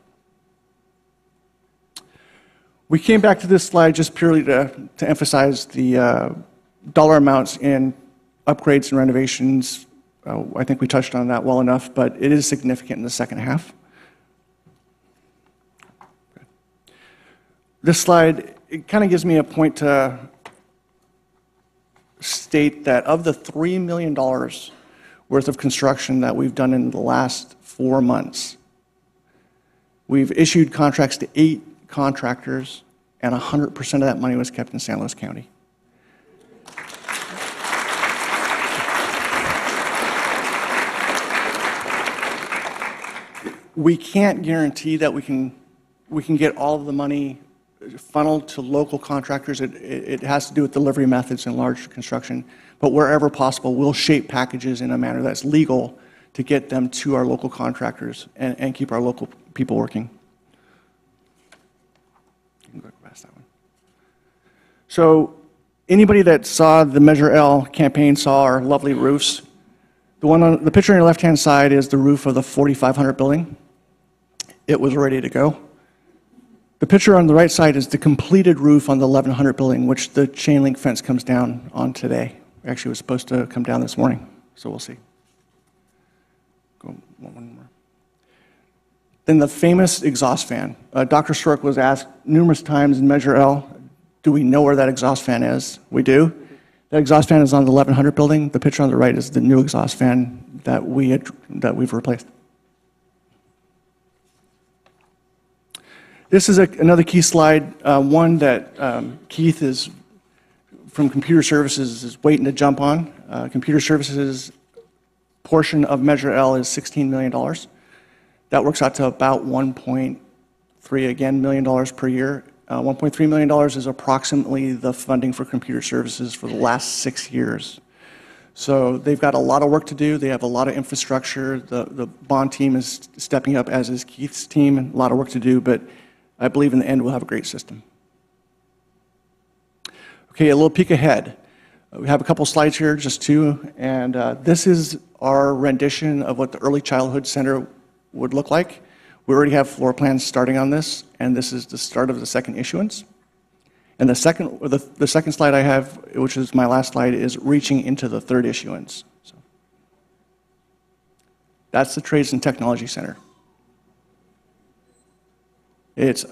We came back to this slide just purely to, to emphasize the uh, dollar amounts in upgrades and renovations. Uh, I think we touched on that well enough, but it is significant in the second half. This slide, it kind of gives me a point to state that of the $3 million worth of construction that we've done in the last four months, we've issued contracts to eight contractors, and 100% of that money was kept in San Luis County. We can't guarantee that we can, we can get all of the money funneled to local contractors. It, it it has to do with delivery methods in large construction. But wherever possible, we'll shape packages in a manner that's legal to get them to our local contractors and, and keep our local people working. So anybody that saw the Measure L campaign saw our lovely roofs. The one on the picture on your left-hand side is the roof of the 4500 building. It was ready to go. The picture on the right side is the completed roof on the 1100 building, which the chain link fence comes down on today. Actually, was supposed to come down this morning, so we'll see. Go one more. Then the famous exhaust fan. Uh, Dr. Stork was asked numerous times in Measure L, do we know where that exhaust fan is? We do. That exhaust fan is on the 1100 building. The picture on the right is the new exhaust fan that we had, that we've replaced. This is a, another key slide, uh, one that um, Keith is from Computer Services is waiting to jump on. Uh, Computer Services portion of Measure L is $16 million. That works out to about 1.3 again million dollars per year. Uh, 1.3 million dollars is approximately the funding for computer services for the last six years. So they've got a lot of work to do. They have a lot of infrastructure. The the bond team is stepping up, as is Keith's team, and a lot of work to do. But I believe in the end we'll have a great system. Okay, a little peek ahead. Uh, We have a couple slides here, just two, and uh, this is our rendition of what the Early Childhood Center would look like. We already have floor plans starting on this, and this is the start of the second issuance. And the second, the, the second slide I have, which is my last slide, is reaching into the third issuance. So that's the Trades and Technology Center. It's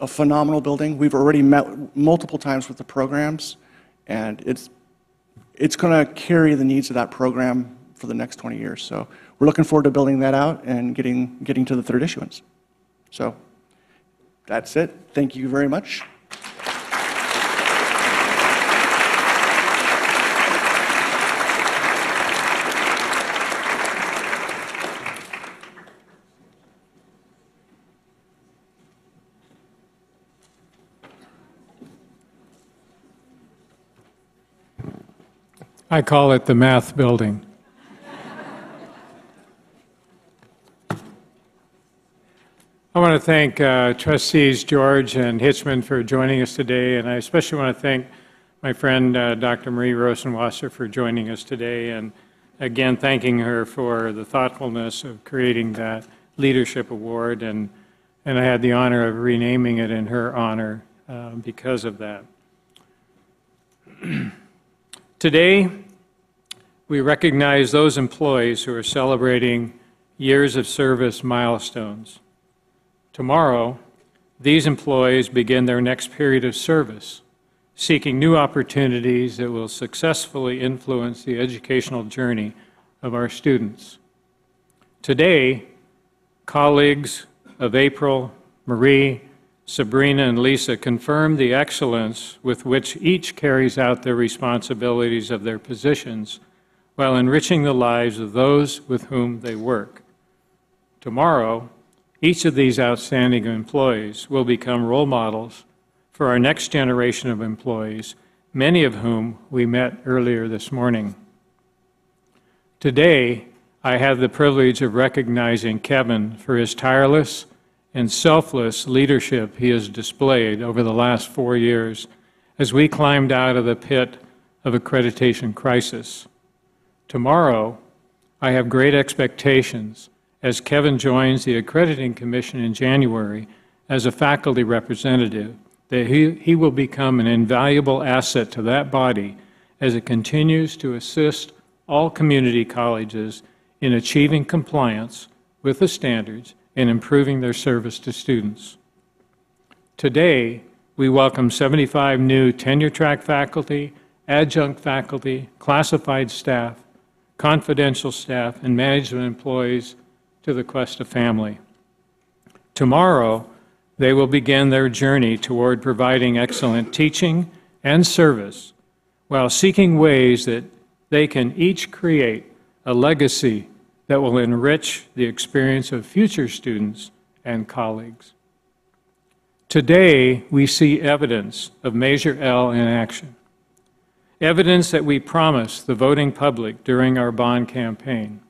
a phenomenal building. We've already met multiple times with the programs, and it's, it's going to carry the needs of that program for the next 20 years. So we're looking forward to building that out and getting, getting to the third issuance. So that's it. Thank you very much. I call it the math building. I want to thank uh, trustees George and Hitchman for joining us today, and I especially want to thank my friend uh, Dr. Marie Rosenwasser for joining us today, and again thanking her for the thoughtfulness of creating that leadership award, and and I had the honor of renaming it in her honor uh, because of that. Today, we recognize those employees who are celebrating years of service milestones. Tomorrow, these employees begin their next period of service, seeking new opportunities that will successfully influence the educational journey of our students. Today, colleagues of April, Marie, Sabrina, and Lisa confirm the excellence with which each carries out their responsibilities of their positions while enriching the lives of those with whom they work. Tomorrow, each of these outstanding employees will become role models for our next generation of employees, many of whom we met earlier this morning. Today, I have the privilege of recognizing Kevin for his tireless and selfless leadership he has displayed over the last four years as we climbed out of the pit of accreditation crisis. Tomorrow, I have great expectations as Kevin joins the Accrediting Commission in January as a faculty representative, that he, he will become an invaluable asset to that body as it continues to assist all community colleges in achieving compliance with the standards and improving their service to students. Today, we welcome 75 new tenure track faculty, adjunct faculty, classified staff, confidential staff, and management employees to the Cuesta family. Tomorrow, they will begin their journey toward providing excellent teaching and service while seeking ways that they can each create a legacy that will enrich the experience of future students and colleagues. Today, we see evidence of Measure L in action, evidence that we promised the voting public during our bond campaign.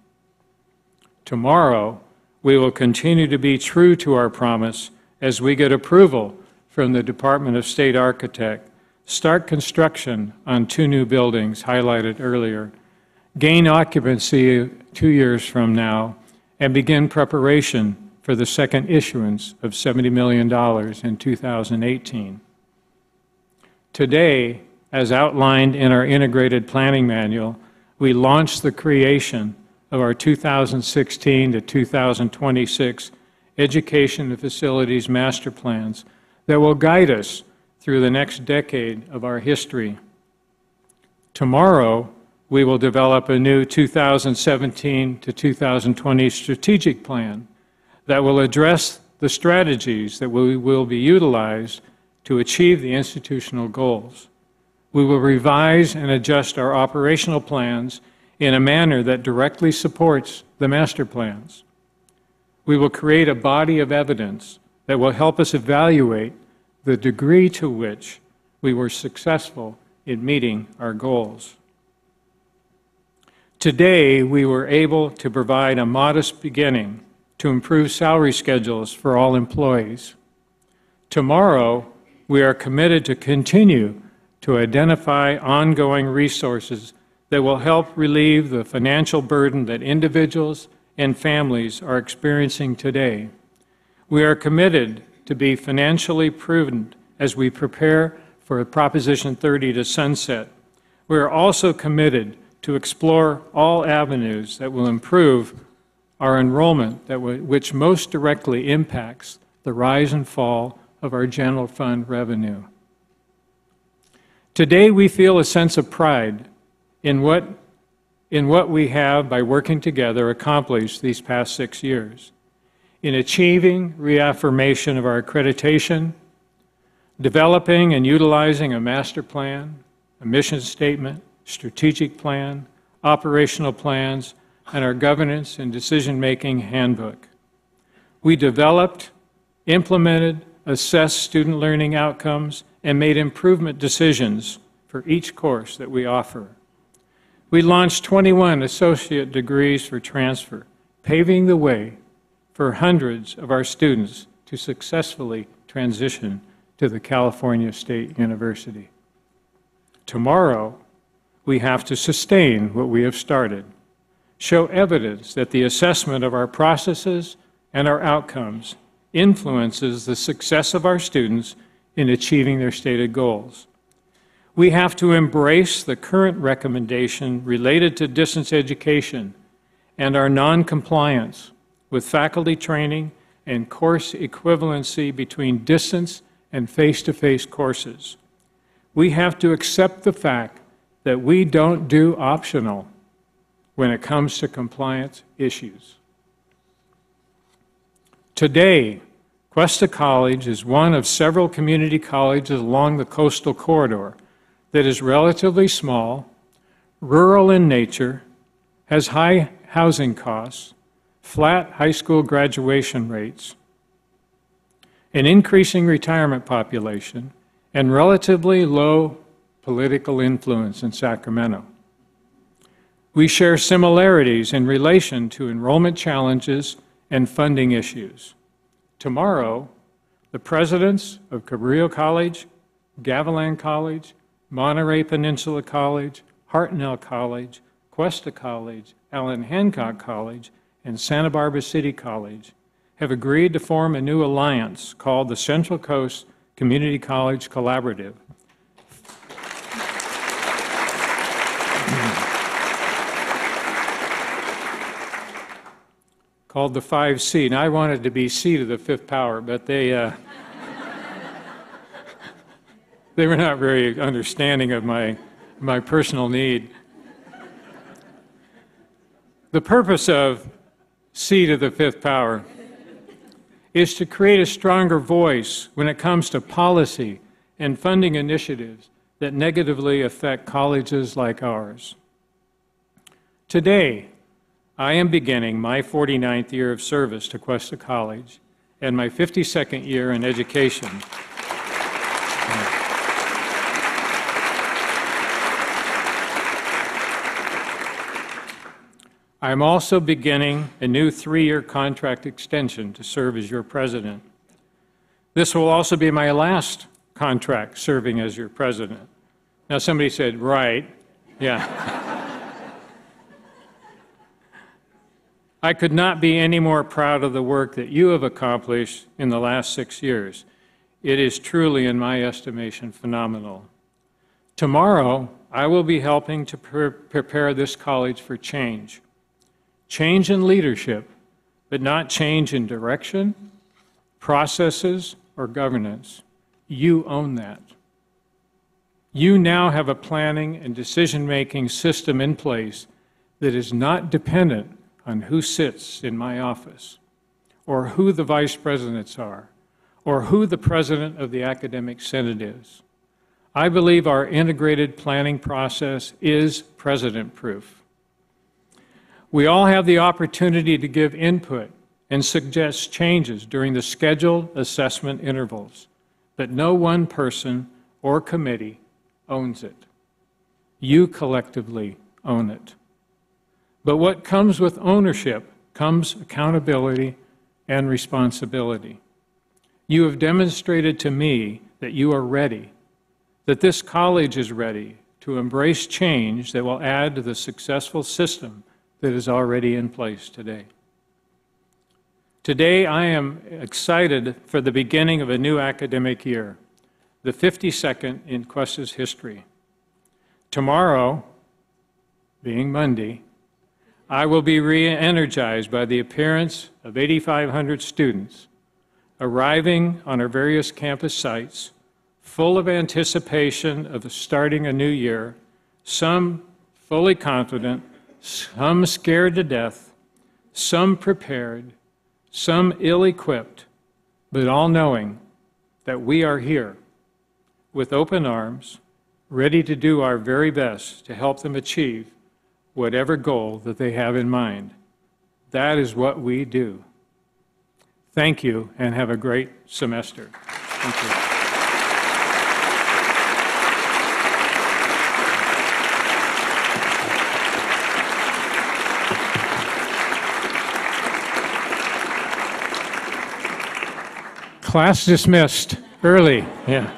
Tomorrow, we will continue to be true to our promise as we get approval from the Department of State Architect, start construction on two new buildings highlighted earlier, gain occupancy two years from now, and begin preparation for the second issuance of $70 million in 2018. Today, as outlined in our integrated planning manual, we launched the creation of our 2016 to 2026 Education and Facilities Master Plans that will guide us through the next decade of our history. Tomorrow, we will develop a new 2017 to 2020 strategic plan that will address the strategies that we will be utilized to achieve the institutional goals. We will revise and adjust our operational plans in a manner that directly supports the master plans. We will create a body of evidence that will help us evaluate the degree to which we were successful in meeting our goals. Today, we were able to provide a modest beginning to improve salary schedules for all employees. Tomorrow, we are committed to continue to identify ongoing resources that will help relieve the financial burden that individuals and families are experiencing today. We are committed to be financially prudent as we prepare for Proposition 30 to sunset. We are also committed to explore all avenues that will improve our enrollment, that which most directly impacts the rise and fall of our general fund revenue. Today, we feel a sense of pride in what, in what we have, by working together, accomplished these past six years in achieving reaffirmation of our accreditation, developing and utilizing a master plan, a mission statement, strategic plan, operational plans, and our governance and decision-making handbook. We developed, implemented, assessed student learning outcomes, and made improvement decisions for each course that we offer. We launched 21 associate degrees for transfer, paving the way for hundreds of our students to successfully transition to the California State University. Tomorrow, we have to sustain what we have started, show evidence that the assessment of our processes and our outcomes influences the success of our students in achieving their stated goals. We have to embrace the current recommendation related to distance education and our noncompliance with faculty training and course equivalency between distance and face-to-face courses. We have to accept the fact that we don't do optional when it comes to compliance issues. Today, Cuesta College is one of several community colleges along the coastal corridor that is relatively small, rural in nature, has high housing costs, flat high school graduation rates, an increasing retirement population, and relatively low political influence in Sacramento. We share similarities in relation to enrollment challenges and funding issues. Tomorrow, the presidents of Cabrillo College, Gavilan College, Monterey Peninsula College, Hartnell College, Cuesta College, Allen Hancock College, and Santa Barbara City College have agreed to form a new alliance called the Central Coast Community College Collaborative. called the 5C. Now, I wanted to be C to the fifth power, but they, uh, they were not very understanding of my, my personal need. The purpose of C to the fifth power is to create a stronger voice when it comes to policy and funding initiatives that negatively affect colleges like ours. Today, I am beginning my 49th year of service to Cuesta College and my 52nd year in education. I am also beginning a new three-year contract extension to serve as your president. This will also be my last contract serving as your president. Now, somebody said, right. Yeah. I could not be any more proud of the work that you have accomplished in the last six years. It is truly, in my estimation, phenomenal. Tomorrow, I will be helping to pre prepare this college for change change in leadership, but not change in direction, processes, or governance. You own that. You now have a planning and decision making system in place that is not dependent on who sits in my office, or who the vice presidents are, or who the president of the academic senate is. I believe our integrated planning process is president proof. We all have the opportunity to give input and suggest changes during the scheduled assessment intervals, but no one person or committee owns it. You collectively own it. But what comes with ownership comes accountability and responsibility. You have demonstrated to me that you are ready, that this college is ready to embrace change that will add to the successful system that is already in place today. Today, I am excited for the beginning of a new academic year, the 52nd in Cuesta's history. Tomorrow, being Monday, I will be re-energized by the appearance of 8,500 students arriving on our various campus sites, full of anticipation of starting a new year, some fully confident, some scared to death, some prepared, some ill-equipped, but all knowing that we are here with open arms, ready to do our very best to help them achieve whatever goal that they have in mind. That is what we do. Thank you and have a great semester. Thank you. Class dismissed early, yeah.